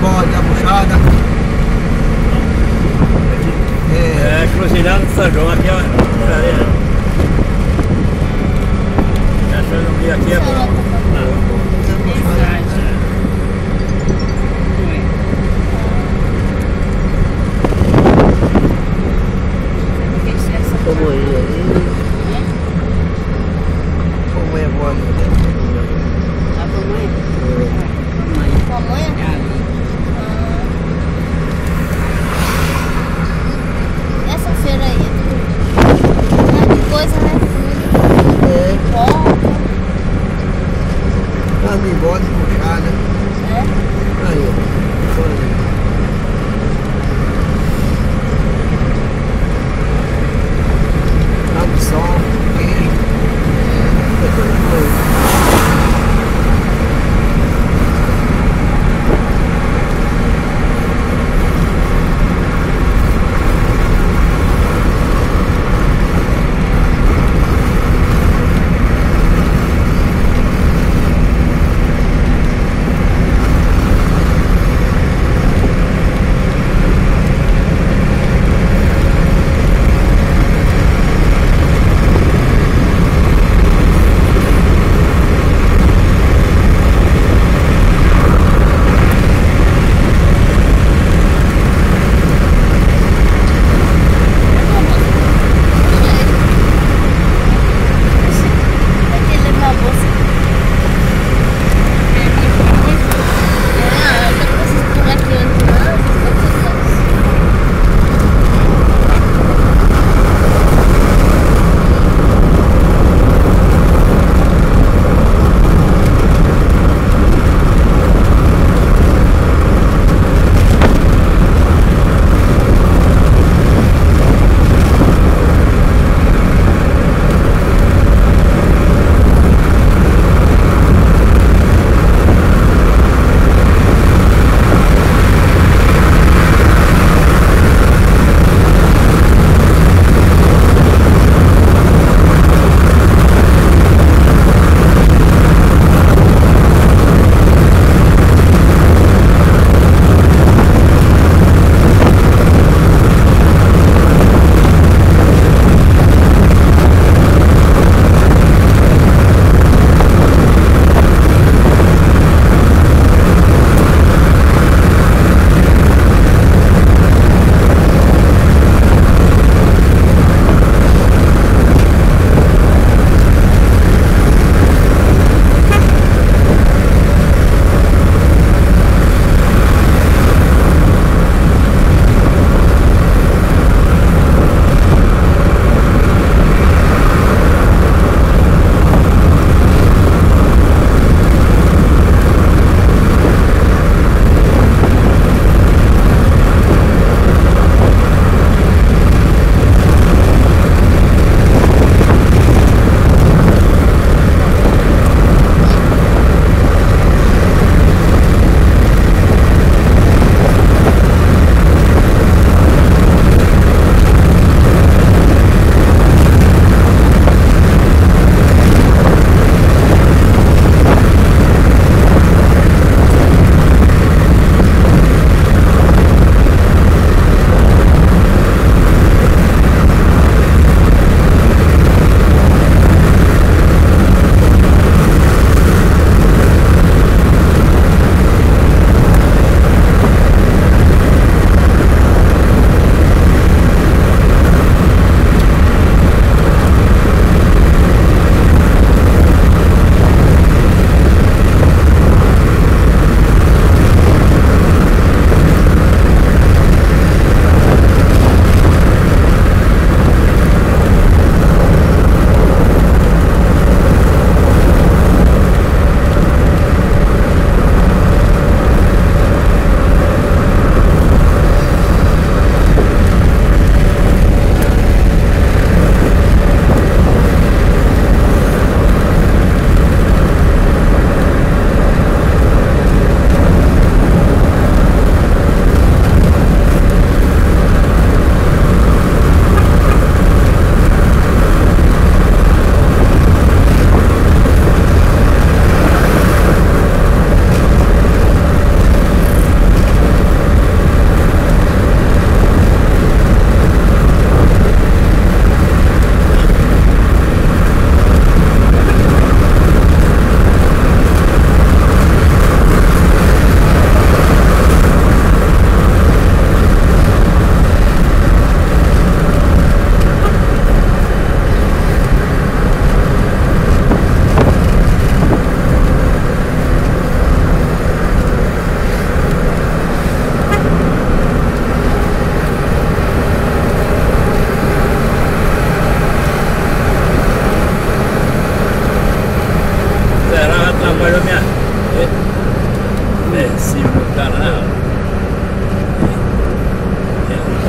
Moncada. É, É, Cruzilhada do São João, aqui ó. Peraí. Essa eu não vi aqui é bom. como aí, aí.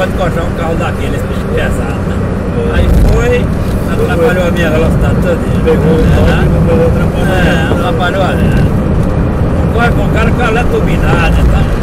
Pode encontrar um carro daqueles pesado, né? Aí foi, atrapalhou a minha velocidade toda. Pegou o né? e pegou atrapalhar. É, atrapalhou, né? Corre com o cara, o cara é turbinado, então